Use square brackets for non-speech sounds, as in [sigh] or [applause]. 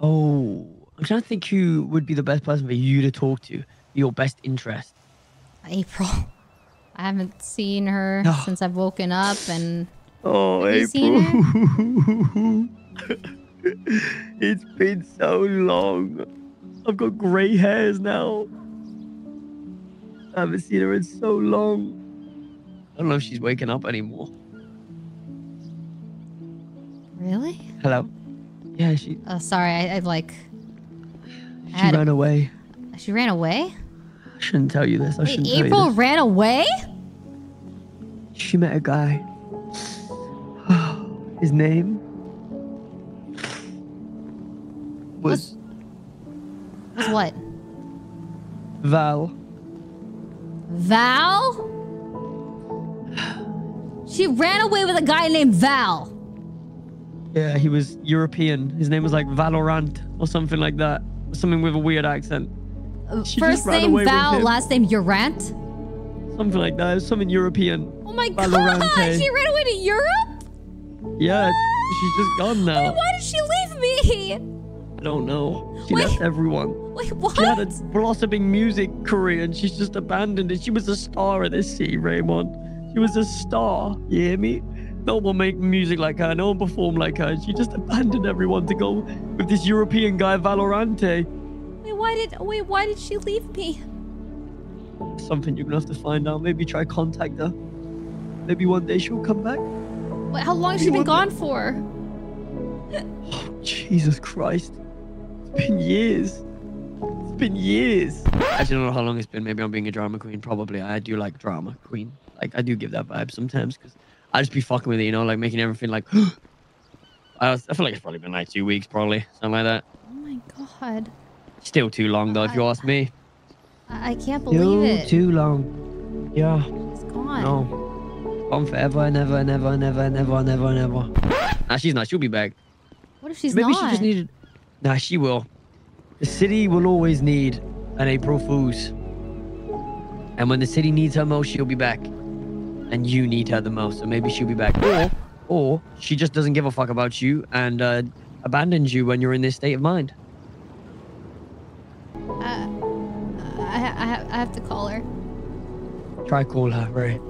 Oh, I'm trying to think who would be the best person for you to talk to. Your best interest. April. I haven't seen her Oh. since I've woken up, and Oh, Have you [laughs] it's been so long. I've got grey hairs now. I haven't seen her in so long. I don't know if she's waking up anymore. really? Hello? Yeah, she Oh, sorry. I, I like. she had- ran away. She ran away. I shouldn't tell you this. I shouldn't tell April you ran away? She met a guy. [sighs] His name was Was what? Val. Val? She ran away with a guy named Val. Yeah, he was European. His name was like Valorant or something like that. Something with a weird accent. Uh, She First name Val, last name Orant. Something like that. It was something European. Oh my god! Valorante. She ran away to Europe? Yeah, she's just gone Wait, now. why did she leave me? I don't know. She Wait. left everyone. Wait, what? She had a blossoming music career and she's just abandoned it. She was a star at this city, Ray Mond. She was a star. You hear me? No one make music like her. No one performed like her. She just abandoned everyone to go with this European guy, Valorante. Wait, why did wait? Why did she leave me? Something you're gonna have to find out. Maybe try contact her. Maybe one day she'll come back. Wait, how long has she been want gone for? Oh, Jesus Christ. It's been years. It's been years. I don't know how long it's been. Maybe I'm being a drama queen. Probably. I do like drama queen. Like, I do give that vibe sometimes because I just be fucking with it, you know, like making everything like. [gasps] I, was, I feel like it's probably been like two weeks, probably. Something like that. Oh my god! Still too long, though, if you ask me. I, I can't believe it. too long. Yeah. It's gone. No. Gone forever and ever and ever and ever and ever and ever and ever. Nah, she's not. She'll be back. What if she's Maybe not? Maybe she just needed. Nah, she will. The city will always need an April Fooze. And when the city needs her most, she'll be back. And you need her the most, so maybe she'll be back. Or, or she just doesn't give a fuck about you and uh, abandons you when you're in this state of mind. Uh, I, I, I have to call her. Try call her, Ray.